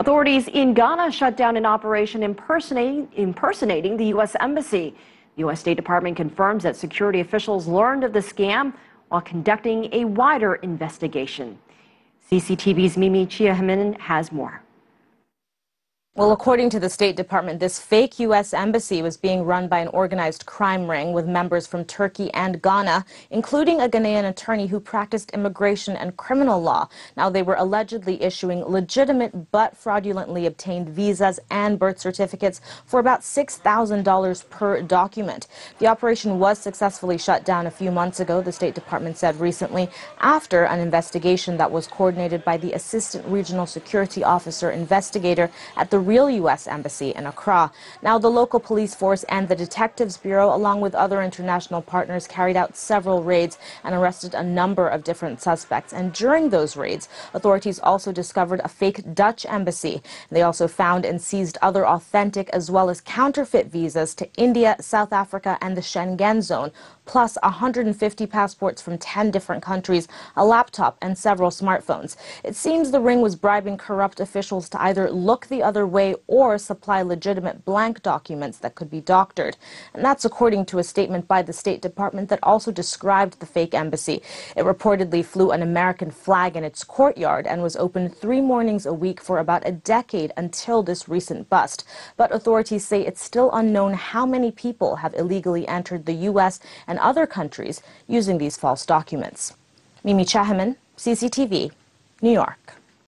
Authorities in Ghana shut down an operation impersonating, impersonating the U.S. Embassy. The U.S. State Department confirms that security officials learned of the scam while conducting a wider investigation. CCTV's Mimi Chiahamin has more. Well, according to the State Department, this fake U.S. embassy was being run by an organized crime ring with members from Turkey and Ghana, including a Ghanaian attorney who practiced immigration and criminal law. Now, they were allegedly issuing legitimate but fraudulently obtained visas and birth certificates for about $6,000 per document. The operation was successfully shut down a few months ago, the State Department said recently, after an investigation that was coordinated by the Assistant Regional Security Officer investigator at the real U.S. Embassy in Accra. Now, the local police force and the Detectives Bureau, along with other international partners, carried out several raids and arrested a number of different suspects. And during those raids, authorities also discovered a fake Dutch embassy. They also found and seized other authentic as well as counterfeit visas to India, South Africa, and the Schengen zone, plus 150 passports from 10 different countries, a laptop, and several smartphones. It seems the ring was bribing corrupt officials to either look the other way way or supply legitimate blank documents that could be doctored. And that's according to a statement by the State Department that also described the fake embassy. It reportedly flew an American flag in its courtyard and was open three mornings a week for about a decade until this recent bust. But authorities say it's still unknown how many people have illegally entered the U.S. and other countries using these false documents. Mimi Chahaman, CCTV, New York.